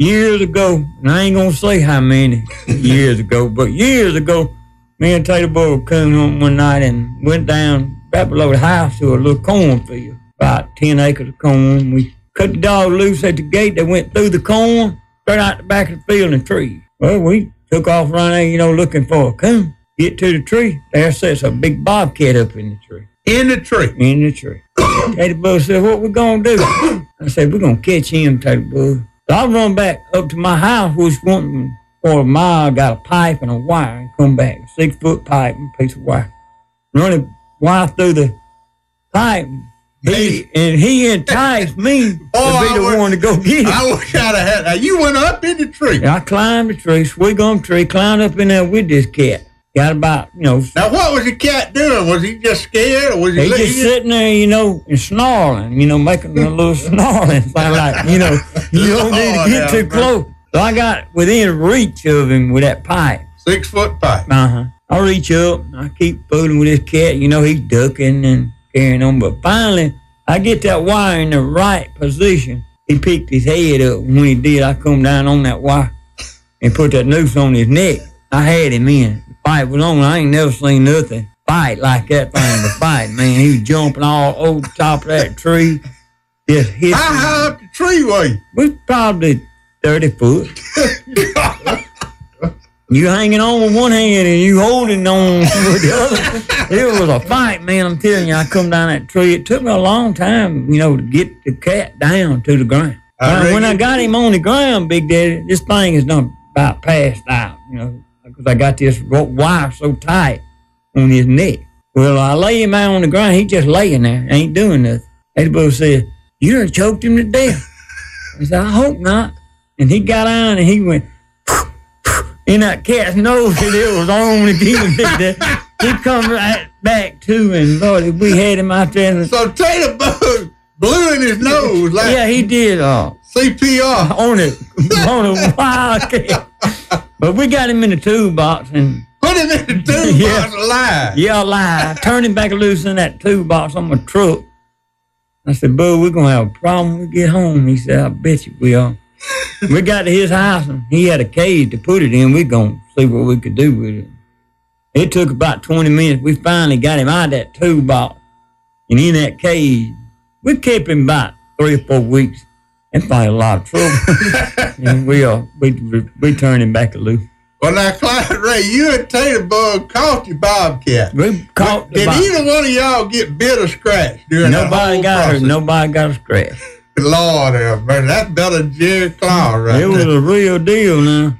years ago, and I ain't gonna say how many years ago, but years ago, me and Tater Bug came home one night and went down right below the house to a little cornfield, about 10 acres of corn. We cut the dog loose at the gate. They went through the corn, straight out the back of the field and trees. Well, we took off running, you know, looking for a coon. Get to the tree. There sits a big bobcat up in the tree. In the tree. In the tree. Tater Bug said, What we gonna do? I said, We're gonna catch him, Tater Bug. So I run back up to my house, which one for a mile, got a pipe and a wire, and come back. Six foot pipe and a piece of wire. Run the wire through the pipe. He, and he enticed me oh, to Oh, be I the would- one to go get it. I wish I'd have had. Now you went up in the tree. I climbed the tree, swig on the tree, climbed up in there with this cat. Got about, you know, Now what was the cat doing? Was he just scared, or was he? Li- just sitting there, you know, and snarling, you know, making a little snarling sound like, you know, you don't need to get too close. So I got within reach of him with that pipe. Six foot pipe. Uh huh. I reach up, I keep fooling with this cat, you know, he's ducking and carrying on. But finally, I get that wire in the right position. He picked his head up. When he did, I come down on that wire and put that noose on his neck. I had him in. Fight was on. I ain't never seen nothing fight like that thing to fight, man. He was jumping all over the top of that tree. Just hit How high up the tree was probably 30 foot. you hanging on with one hand and you holding on with the other. It was a fight, man. I'm telling you, I come down that tree. It took me a long time, you know, to get the cat down to the ground. I when I got him on the ground, Big Daddy, this thing is done about passed out, you know, because I got this wire so tight on his neck. Well, I lay him out on the ground. He just laying there, ain't doing nothing. Eddie said, You done choked him to death. I said, I hope not. And he got on and he went in that cat's nose and it was on again. Big Daddy. He come right back to and Lord, we had him out there. And, So Tater Bug blew in his nose like yeah, he did. Uh, CPR. on it on a wildcat. But we got him in the toolbox and Put him in the tube Yeah. box alive. yeah, lie. Turned him back loose in that toolbox on my truck. I said, Bud, we're gonna have a problem when we get home. He said, I bet you we are. we got to his house and he had a cage to put it in. We're gonna see what we could do with it. It took about 20 minutes. We finally got him out of that toolbox and in that cage. We kept him about three or four weeks. That's probably a lot of trouble. and we uh, we, we we turned him back loose. Well, now, Clyde Ray, you and Tater Bug caught your bobcat. We caught Did box. either one of y'all get bit or scratched during that Nobody whole got process? hurt. Nobody got a scratch. Lord mercy. That's better than Jerry Clower right It was there. a real deal now.